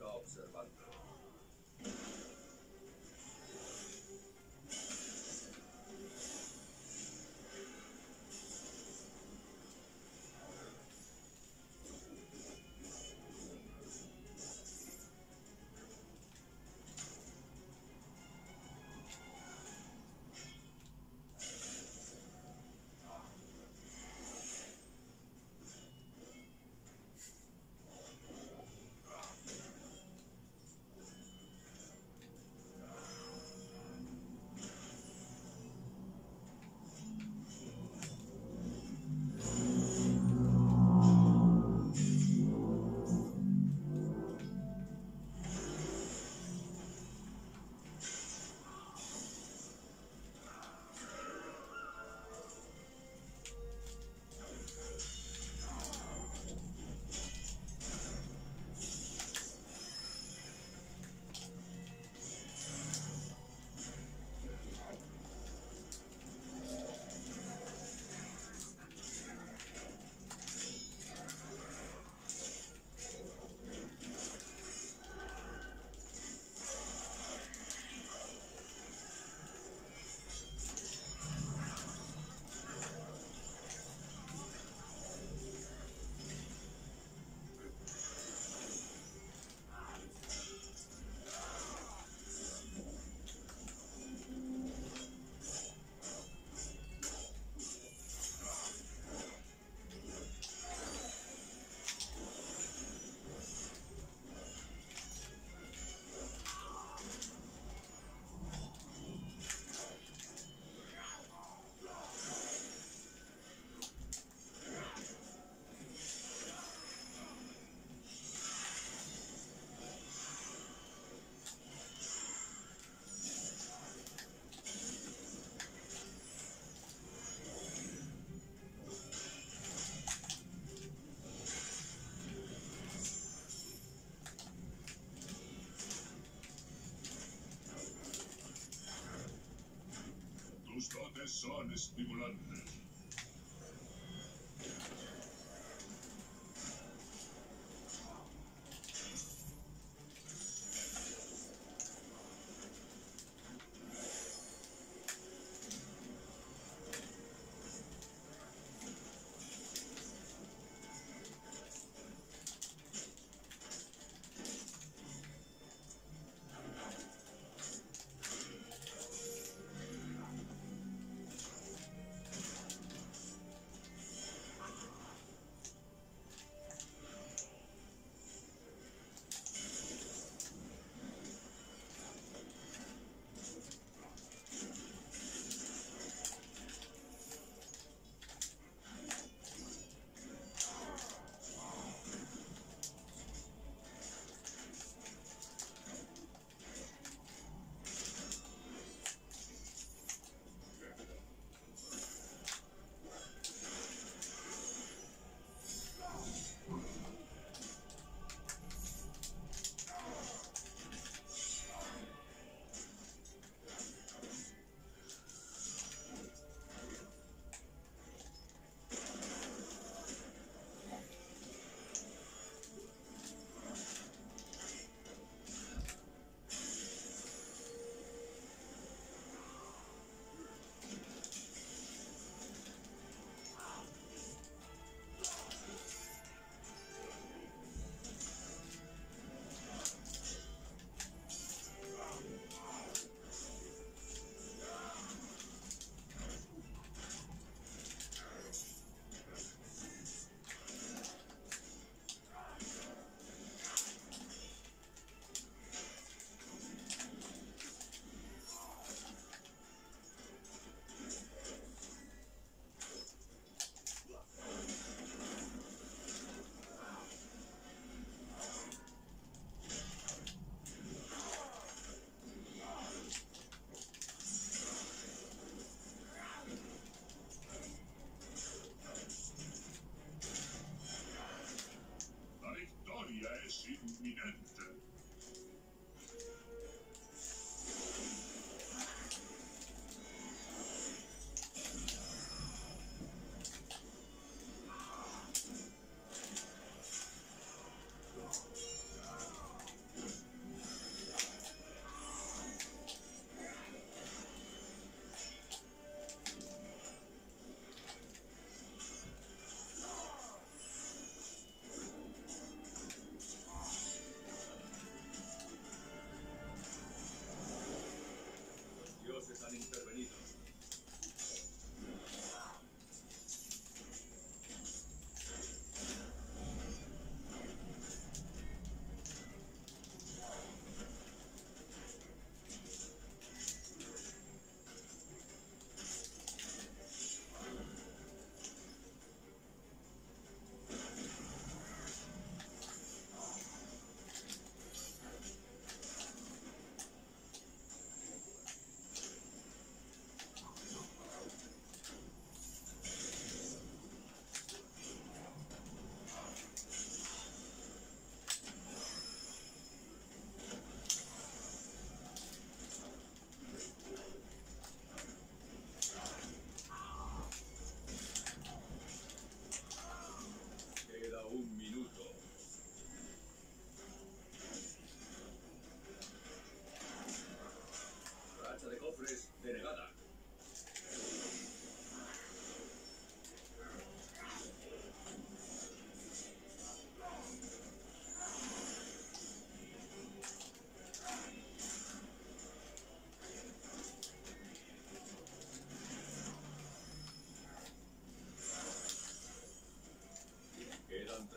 dogs son estimulantes. La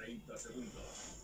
30 segundos.